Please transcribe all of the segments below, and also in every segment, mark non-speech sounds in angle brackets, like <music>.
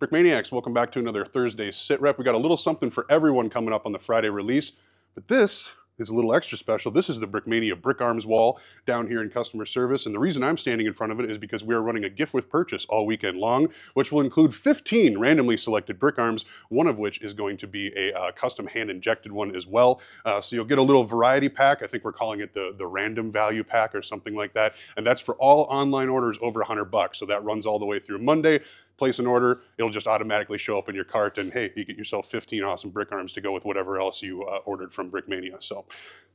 Brickmaniacs, welcome back to another Thursday sit rep. We got a little something for everyone coming up on the Friday release, but this is a little extra special. This is the Brickmania Brick Arms wall down here in customer service. And the reason I'm standing in front of it is because we are running a gift with purchase all weekend long, which will include 15 randomly selected brick arms, one of which is going to be a uh, custom hand injected one as well. Uh, so you'll get a little variety pack. I think we're calling it the, the random value pack or something like that. And that's for all online orders over 100 bucks. So that runs all the way through Monday place an order, it'll just automatically show up in your cart, and hey, you get yourself 15 awesome brick arms to go with whatever else you uh, ordered from Brickmania. So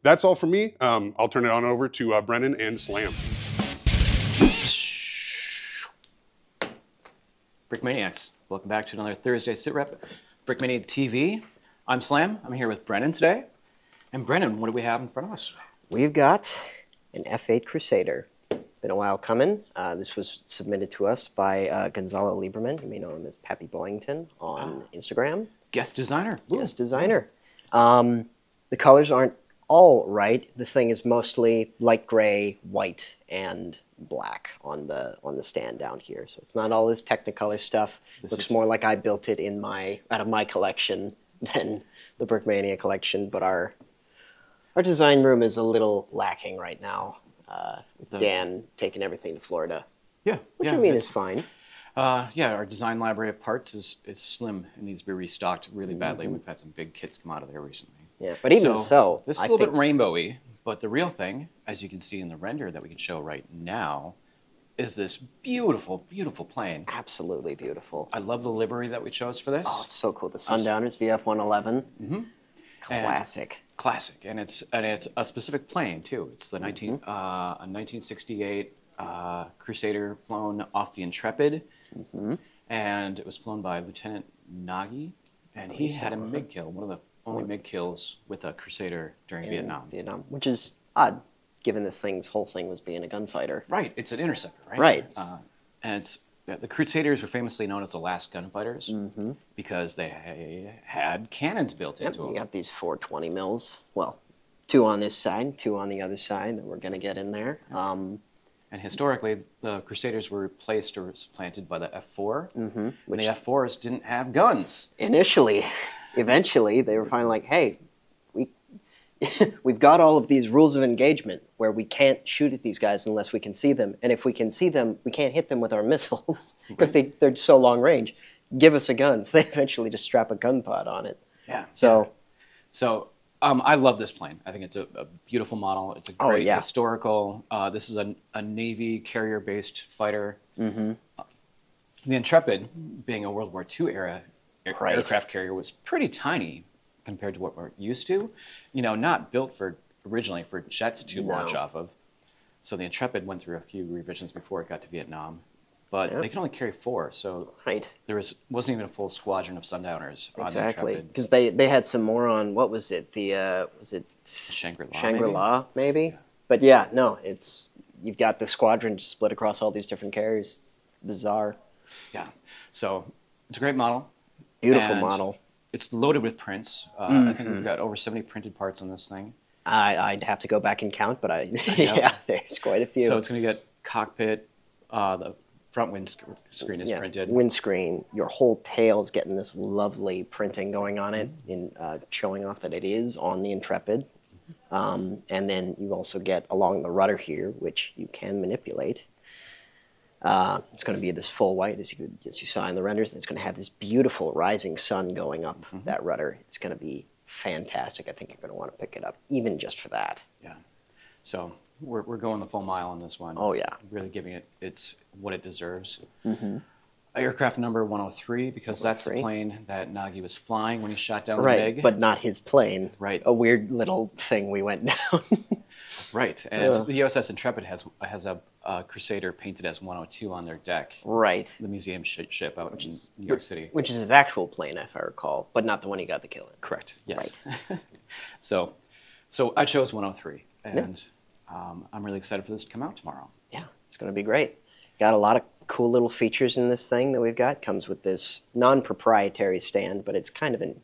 that's all for me. Um, I'll turn it on over to uh, Brennan and Slam. Brickmaniacs, welcome back to another Thursday sit rep, Brickmania TV. I'm Slam. I'm here with Brennan today. And Brennan, what do we have in front of us? We've got an F8 Crusader been a while coming. Uh, this was submitted to us by uh, Gonzalo Lieberman. You may know him as Pappy Boyington on ah. Instagram. Guest designer. Guest designer. Um, the colors aren't all right. This thing is mostly light gray, white, and black on the on the stand down here. So it's not all this Technicolor stuff. This Looks more like I built it in my out of my collection than the Brickmania collection. But our our design room is a little lacking right now uh, Dan taking everything to Florida. Yeah, which yeah, I mean is fine. Uh, yeah, our design library of parts is, is slim. It needs to be restocked really badly. Mm-hmm. We've had some big kits come out of there recently. Yeah, but even so, so this is I a little bit rainbowy. But the real thing, as you can see in the render that we can show right now, is this beautiful, beautiful plane. Absolutely beautiful. I love the livery that we chose for this. Oh, it's so cool. The Sundowners VF111. Mm-hmm. Classic. And classic, and it's and it's a specific plane too. It's the 19 mm-hmm. uh, a 1968 uh, Crusader flown off the Intrepid, mm-hmm. and it was flown by Lieutenant Nargi, and he had a MiG kill, one of the only MiG kills with a Crusader during In Vietnam. Vietnam, which is odd, given this thing's whole thing was being a gunfighter. Right, it's an interceptor, right? Right, uh, and it's the Crusaders were famously known as the last gunfighters mm-hmm. because they had cannons built yep, into them. You got these 420 mils. Well, two on this side, two on the other side that we're going to get in there. Um, and historically, the Crusaders were replaced or supplanted by the F4. Mm-hmm, which the F4s didn't have guns. Initially, eventually, they were finally like, hey, <laughs> we've got all of these rules of engagement where we can't shoot at these guys unless we can see them. And if we can see them, we can't hit them with our <laughs> missiles because they, they're so long range. Give us a gun. <laughs> So they eventually just strap a gun pod on it. Yeah. So, yeah. so um, I love this plane. I think it's a, a beautiful model. It's a oh, great oh, yeah. historical. Uh, this is a, a Navy carrier-based fighter. Mm-hmm. Uh, the Intrepid, being a World War II era right. aircraft carrier, was pretty tiny compared to what we're used to. You know, not built for originally for jets to no. launch off of. So the Intrepid went through a few revisions before it got to Vietnam, but they can only carry four. So right. there was wasn't even a full squadron of Sundowners. Exactly, because they they had some more on what was it? The uh, was it Shangri La? Shangri La, maybe. maybe? Yeah. But yeah, no, it's you've got the squadron split across all these different carriers. It's bizarre. Yeah, so it's a great model. Beautiful model it's loaded with prints. Uh, mm-hmm. I think we've mm-hmm. got over 70 printed parts on this thing. I, would have to go back and count, but I <laughs> yeah, there's quite a few. So it's going to get cockpit, uh, the front windscreen is yeah, printed. Windscreen, your whole tail is getting this lovely printing going on it, mm-hmm. in uh, showing off that it is on the Intrepid. Um, and then you also get along the rudder here, which you can manipulate. Uh, it's going to be this full white, as you, as you saw in the renders. It's going to have this beautiful rising sun going up mm-hmm. that rudder. It's going to be fantastic. I think you're going to want to pick it up, even just for that. Yeah. So we're, we're going the full mile on this one. Oh, yeah. Really giving it its what it deserves. Mm-hmm. Aircraft number 103, because 103. that's the plane that Nargi was flying when he shot down right, the MiG. but not his plane. Right. A weird little thing we went <laughs> down. right. And the USS Intrepid has, has a uh, Crusader painted as 102 on their deck. Right. The museum sh- ship out which in is, New York City. Which is his actual plane, if I recall, but not the one he got the kill in. Correct. Yes. Right. <laughs> so, so I chose 103, and um, I'm really excited for this to come out tomorrow. Yeah, it's going to be great. Got a lot of cool little features in this thing that we've got. Comes with this non-proprietary stand, but it's kind of an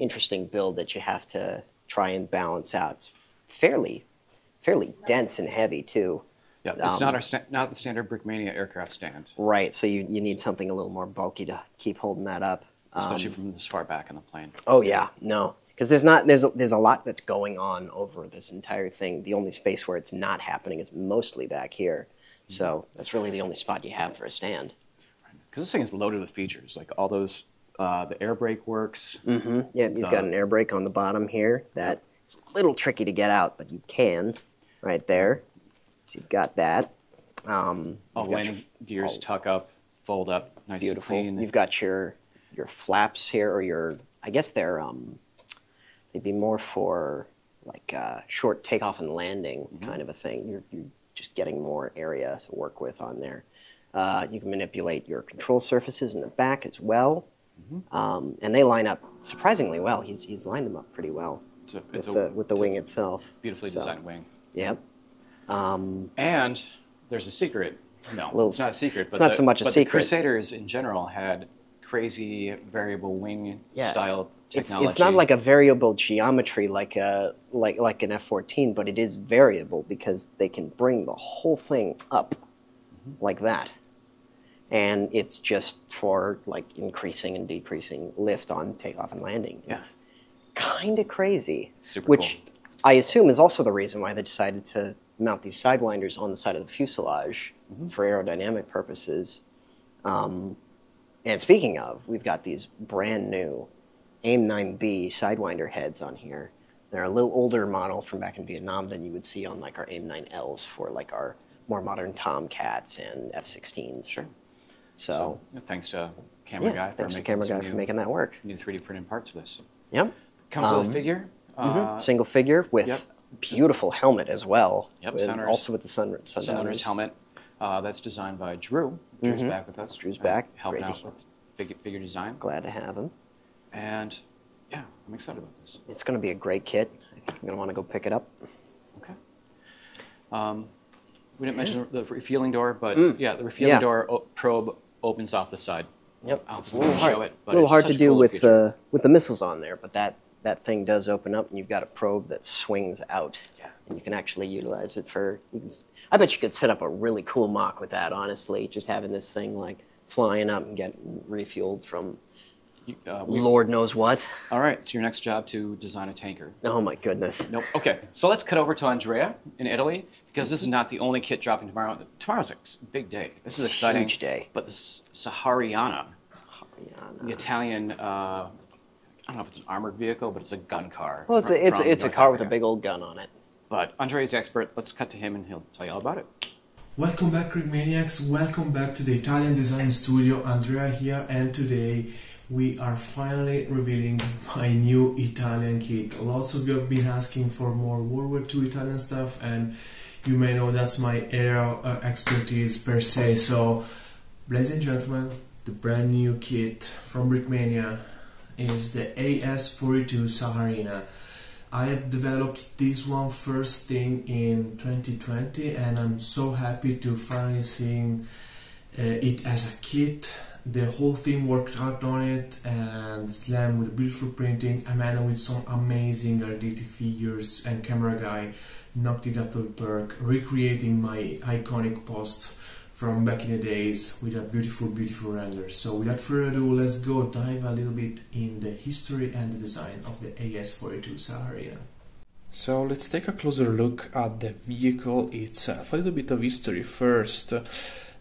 interesting build that you have to try and balance out. It's fairly, fairly dense and heavy too. Yeah, it's um, not our sta- not the standard Brickmania aircraft stand. Right. So you, you need something a little more bulky to keep holding that up, especially um, from this far back in the plane. Oh yeah, no, because there's not there's a, there's a lot that's going on over this entire thing. The only space where it's not happening is mostly back here. So that's really the only spot you have for a stand. Because this thing is loaded with features, like all those uh, the air brake works. Mm-hmm. Yeah, you've got an air brake on the bottom here. That it's a little tricky to get out, but you can, right there. So you've got that. Um, all landing your, gears all, tuck up, fold up, nice beautiful. and clean. You've got your your flaps here, or your I guess they're um, they'd be more for like uh, short takeoff and landing mm-hmm. kind of a thing. You're, you're just getting more area to work with on there. Uh, you can manipulate your control surfaces in the back as well. Mm-hmm. Um, and they line up surprisingly well. He's, he's lined them up pretty well a, with, a, the, with the wing itself. Beautifully so, designed wing. Yep. Um, and there's a secret. No, little, it's not a secret. But it's not the, so much a secret. The Crusaders in general had crazy variable wing yeah. style technology. It's, it's not like a variable geometry like a like like an F-14, but it is variable because they can bring the whole thing up mm-hmm. like that and it's just for like increasing and decreasing lift on takeoff and landing. Yeah. It's kind of crazy. Super which cool. I assume is also the reason why they decided to mount these sidewinders on the side of the fuselage mm-hmm. for aerodynamic purposes. Um, and speaking of, we've got these brand new AIM 9B sidewinder heads on here. They're a little older model from back in Vietnam than you would see on like our AIM 9Ls for like our more modern Tomcats and F-16s. Sure. So, so thanks to Camera yeah, Guy for thanks to Camera Guy new, for making that work. New 3D printed parts for this. Yep. Comes um, with a um, figure. Mm-hmm. Uh, Single figure with yep. beautiful helmet as well. Yep. With, also with the sun, Sunrunners helmet. Uh, that's designed by Drew. Drew's mm-hmm. back with us. Drew's back. Helping out with figure, figure design. Glad to have him. And yeah, I'm excited about this. It's going to be a great kit. I think I'm going to want to go pick it up. Okay. Um, we didn't mention the refueling door, but mm. yeah, the refueling yeah. door probe opens off the side. Yep. I'll it's a little hard, it, a little hard to do cool with uh, with the missiles on there, but that that thing does open up, and you've got a probe that swings out. Yeah. And you can actually utilize it for. Can, I bet you could set up a really cool mock with that. Honestly, just having this thing like flying up and getting refueled from. Uh, Lord knows what. All right, it's your next job to design a tanker. Oh my goodness. Nope. Okay, so let's cut over to Andrea in Italy because this is not the only kit dropping tomorrow. Tomorrow's a big day. This is exciting. Huge day. But the Sahariana, Sahariana. the Italian, uh, I don't know if it's an armored vehicle, but it's a gun car. Well, it's a, it's, it's a car Africa. with a big old gun on it. But Andre's expert. Let's cut to him and he'll tell you all about it. Welcome back, Maniacs. Welcome back to the Italian Design Studio. Andrea here, and today we are finally revealing my new Italian kit. Lots of you have been asking for more World War II Italian stuff, and you may know that's my area of expertise per se. So, ladies and gentlemen, the brand new kit from Brickmania is the AS42 Sahariana. I have developed this one first thing in 2020 and I'm so happy to finally seeing uh, it as a kit. The whole team worked hard on it and slam with beautiful printing, Amanda with some amazing Arditi figures and camera guy knocked it out of the park, recreating my iconic post from back in the days with a beautiful, beautiful render. So without further ado, let's go dive a little bit in the history and the design of the AS42 Sahariana. So let's take a closer look at the vehicle itself. A little bit of history first.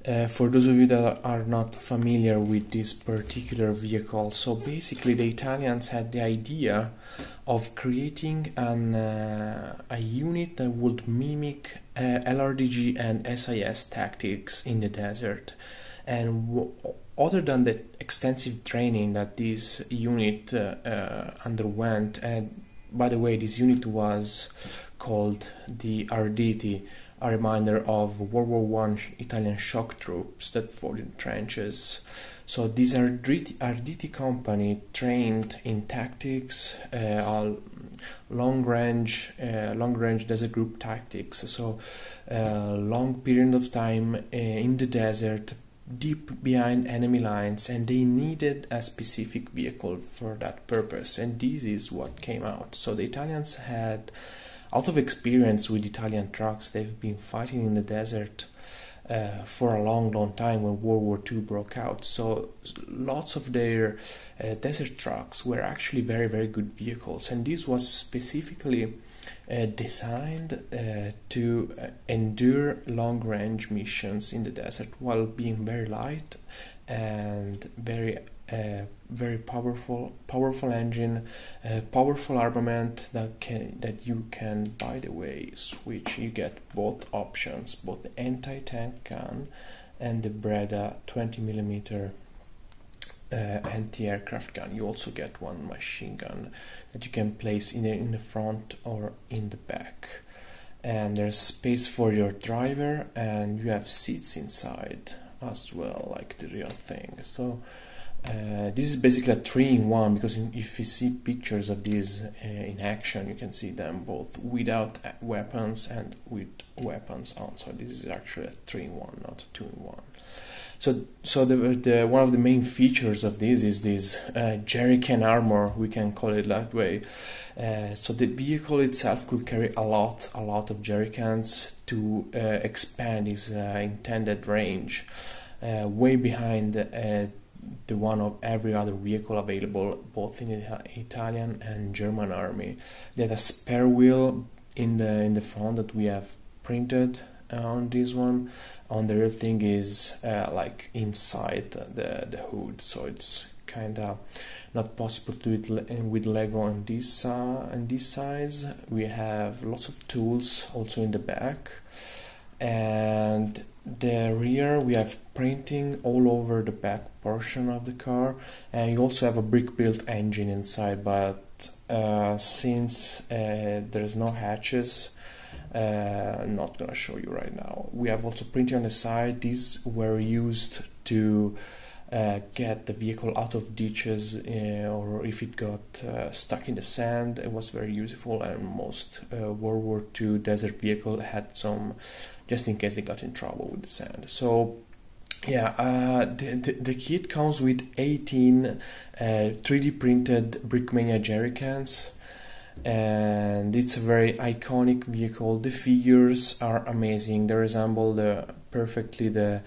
Uh, for those of you that are not familiar with this particular vehicle, so basically the Italians had the idea of creating an, uh, a unit that would mimic uh, LRDG and SAS tactics in the desert. And other than the extensive training that this unit uh, uh, underwent, and by the way, this unit was called the Arditi a reminder of World War One Italian shock troops that fought in trenches. So these Arditi, Arditi company trained in tactics, uh, long range, uh, long range desert group tactics. So uh, long period of time uh, in the desert, deep behind enemy lines, and they needed a specific vehicle for that purpose. And this is what came out. So the Italians had out of experience with Italian trucks, they've been fighting in the desert uh, for a long, long time when World War II broke out. So lots of their uh, desert trucks were actually very, very good vehicles, and this was specifically uh, designed uh, to uh, endure long-range missions in the desert while being very light and very uh, very powerful powerful engine uh, powerful armament that can that you can by the way switch. You get both options both the anti-tank gun and the Breda 20 millimeter uh, anti-aircraft gun. You also get one machine gun that you can place either in the front or in the back. And there's space for your driver and you have seats inside as well like the real thing so uh, this is basically a three-in-one because if you see pictures of these uh, in action, you can see them both without weapons and with weapons on. So this is actually a three-in-one, not a two-in-one. So, so the, the one of the main features of this is this uh, jerrycan armor. We can call it that way. Uh, so the vehicle itself could carry a lot, a lot of jerrycans to uh, expand its uh, intended range, way behind the one of every other vehicle available both in the Italian and German army. They had a spare wheel in the in the front that we have printed on this one. On the real thing is uh, like inside the the hood, so it's kind of not possible to do it with Lego on this uh, on this size. We have lots of tools also in the back, and the rear we have printing all over the back portion of the car and you also have a brick built engine inside but uh, since uh, there's no hatches uh, not gonna show you right now. We have also printing on the side. These were used to uh, get the vehicle out of ditches uh, or if it got uh, stuck in the sand. It was very useful and most uh, World War II desert vehicle had some just in case they got in trouble with the sand. So yeah uh, the, the, the, kit comes with 18 3d uh, printed brickmania jerry cans and it's a very iconic vehicle. The figures are amazing. They resemble the perfectly the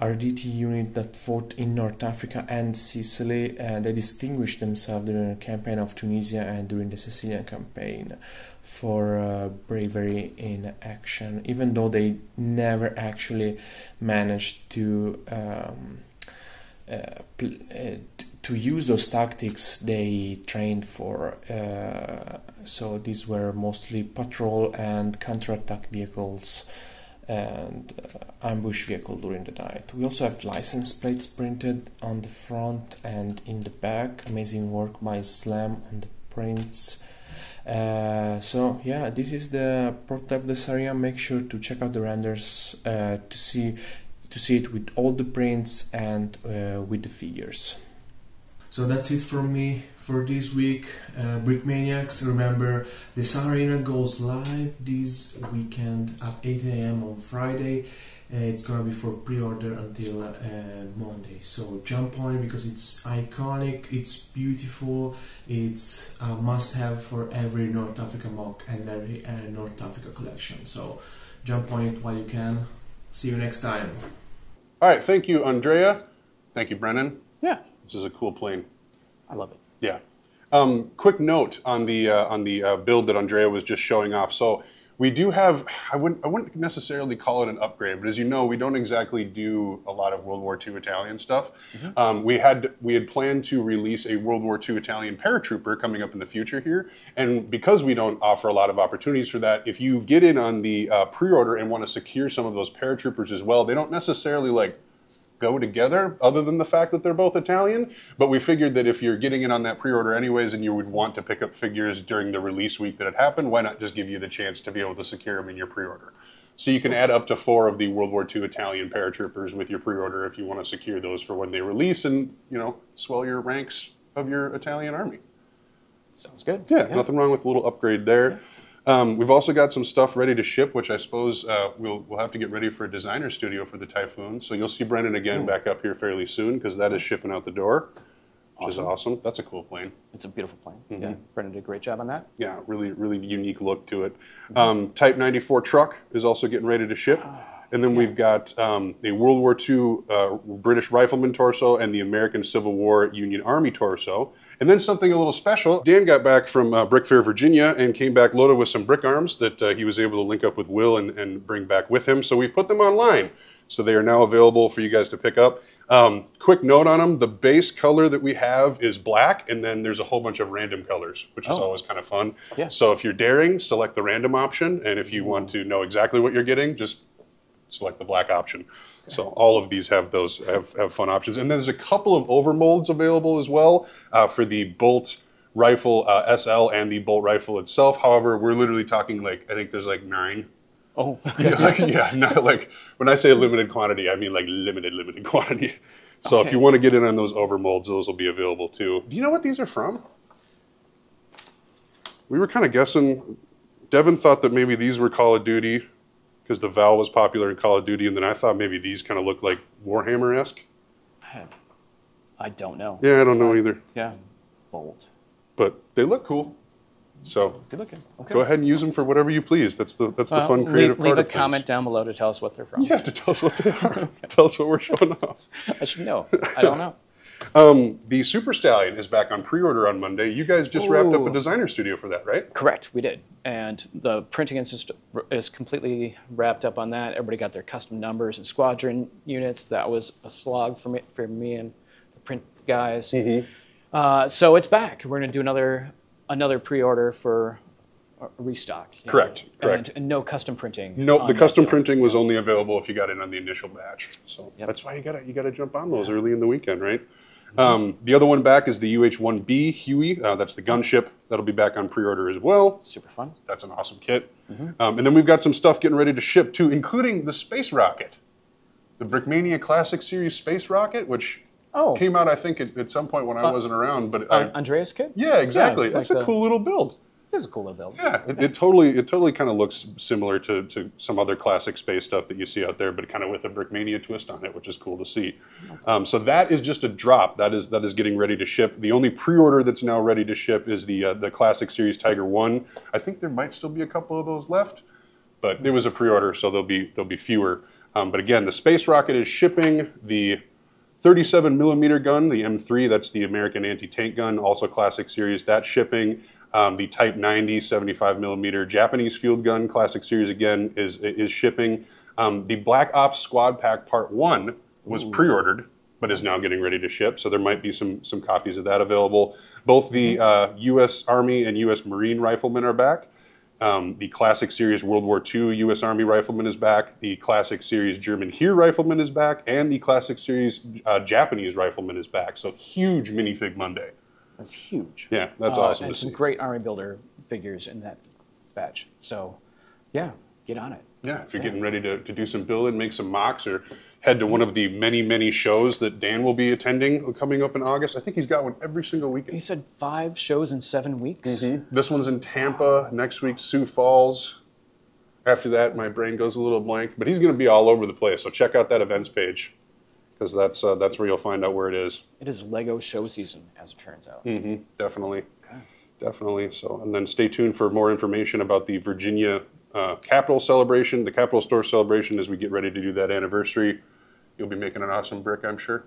Arditi unit that fought in North Africa and Sicily and they distinguished themselves during the campaign of Tunisia and during the Sicilian campaign for uh, bravery in action even though they never actually managed to um, uh, uh, to use those tactics they trained for uh, so these were mostly patrol and counterattack vehicles and uh, ambush vehicle during the night. We also have license plates printed on the front and in the back. Amazing work by Slam on the prints. Uh, so yeah, this is the prototype Desaria. Make sure to check out the renders uh, to see to see it with all the prints and uh, with the figures. So that's it from me for this week. Uh, Brickmaniacs, remember the Sahariana goes live this weekend at 8 a.m. on Friday. Uh, it's gonna be for pre-order until uh, Monday. So jump on it because it's iconic, it's beautiful, it's a must-have for every North Africa mock and every uh, North Africa collection. So jump on it while you can. See you next time. All right, thank you, Andrea. Thank you, Brennan. Yeah, this is a cool plane. I love it. Yeah. Um, quick note on the uh, on the uh, build that Andrea was just showing off. So we do have I wouldn't I wouldn't necessarily call it an upgrade, but as you know, we don't exactly do a lot of World War II Italian stuff. Mm-hmm. Um, we had we had planned to release a World War II Italian paratrooper coming up in the future here, and because we don't offer a lot of opportunities for that, if you get in on the uh, pre-order and want to secure some of those paratroopers as well, they don't necessarily like go together other than the fact that they're both Italian. But we figured that if you're getting in on that pre-order anyways and you would want to pick up figures during the release week that it happened, why not just give you the chance to be able to secure them in your pre-order? So you can add up to four of the World War II Italian paratroopers with your pre-order if you want to secure those for when they release and, you know, swell your ranks of your Italian army. Sounds good. Yeah, yeah. nothing wrong with a little upgrade there. Yeah. Um, we've also got some stuff ready to ship, which I suppose uh, we'll we'll have to get ready for a designer studio for the Typhoon. So you'll see Brennan again back up here fairly soon because that is shipping out the door. which is awesome. That's a cool plane. It's a beautiful plane. Yeah, Brendan did a great job on that. Yeah, really, really unique look to it. Um, Type 94 truck is also getting ready to ship. And then we've got um, a World War II uh, British Rifleman torso and the American Civil War Union Army torso. And then something a little special. Dan got back from uh, BrickFair, Virginia, and came back loaded with some brick arms that uh, he was able to link up with Will and, and bring back with him. So we've put them online. So they are now available for you guys to pick up. Um, quick note on them: the base color that we have is black, and then there's a whole bunch of random colors, which is Oh. always kind of fun. Yeah. So if you're daring, select the random option, and if you want to know exactly what you're getting, just select the black option. So all of these have those have, have fun options, and then there's a couple of overmolds available as well uh, for the Bolt rifle uh, SL and the Bolt rifle itself. However, we're literally talking like I think there's like nine. Oh, Yeah, <laughs> like, yeah, not like when I say limited quantity, I mean like limited, limited quantity. So if you want to get in on those overmolds, those will be available too. Do you know what these are from? We were kind of guessing. Devin thought that maybe these were Call of Duty because the Val was popular in Call of Duty, and then I thought maybe these kind of looked like Warhammer esque. I don't know. Yeah, I don't know either, Yeah, bold. but they look cool. So Good looking. Okay. go ahead and use them for whatever you please. That's the that's the Well, fun creative leave, leave part a of things. comment down below to tell us what they're from. <laughs> You have to tell us what they are. <laughs> tell us what we're showing off. I should know. I don't know. Um, the Super Stallion is back on pre-order on Monday. You guys just wrapped up a designer studio for that, right? Correct, we did. And the printing is, is completely wrapped up on that. Everybody got their custom numbers and squadron units. That was a slog for me, for me and the print guys. Mm-hmm. Uh, so it's back. We're going to do another another pre-order for restock. you know, Correct, correct. And, and no custom printing. Nope, the custom deal. printing was only available if you got in on the initial batch. So Yep. that's why you gotta you gotta jump on those early in the weekend, right? Um, the other one back is the UH-1B Huey. Uh, that's the gunship. That'll be back on pre-order as well. Super fun. That's an awesome kit. Um, and then we've got some stuff getting ready to ship too, including the space rocket, the Brickmania Classic Series space rocket, which Oh. came out I think at, at some point when I Uh, wasn't around. But Uh, I, Andreas kit? yeah, exactly. like That's a the- cool little build. Is a build. Yeah, it, it totally it totally kind of looks similar to, to some other classic space stuff that you see out there, but kind of with a Brickmania twist on it, which is cool to see. Um, so that is just a drop. That is that is getting ready to ship. The only pre-order that's now ready to ship is the uh, the Classic Series Tiger One. I think there might still be a couple of those left, but it was a pre-order, so there'll be there'll be fewer. Um, but again, the space rocket is shipping. The 37 millimeter gun, the M3, that's the American anti-tank gun, also classic series, that's shipping. Um, the Type 90 75 millimeter Japanese field gun, classic series again, is is shipping. Um, the Black Ops Squad Pack Part One was pre-ordered, but is now getting ready to ship. So there might be some some copies of that available. Both the uh, U.S. Army and U.S. Marine riflemen are back. Um, the Classic Series World War II U.S. Army Rifleman is back. The Classic Series German Heer Rifleman is back, and the Classic Series uh, Japanese Rifleman is back. So huge minifig Monday. That's huge. Yeah, that's Uh, awesome And some see. great Army Builder figures in that batch. So, yeah, get on it. Yeah, if you're getting ready to, to do some building, make some mocks, or head to one of the many many shows that Dan will be attending coming up in August. I think he's got one every single weekend. He said five shows in seven weeks. This one's in Tampa next week. Sioux Falls. After that, my brain goes a little blank, but he's going to be all over the place. So check out that events page because that's uh, that's where you'll find out where it is. It is Lego show season, as it turns out. hmm definitely, Okay. definitely. So, and then stay tuned for more information about the Virginia uh, Capitol celebration, the Capitol Store celebration, as we get ready to do that anniversary. You'll be making an awesome brick, I'm sure.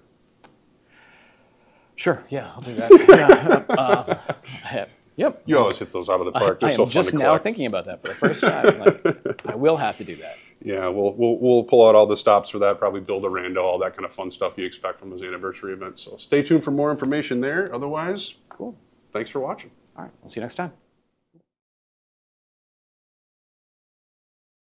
Sure, yeah, I'll do that. yeah, uh, <laughs> yep. You always hit those out of the park. They're I so am just now thinking about that for the first time. Like, I will have to do that. Yeah, we'll, we'll we'll pull out all the stops for that. Probably build a rando, all that kind of fun stuff you expect from those anniversary events. So stay tuned for more information there. Otherwise, Cool. thanks for watching. All right, we'll see you next time.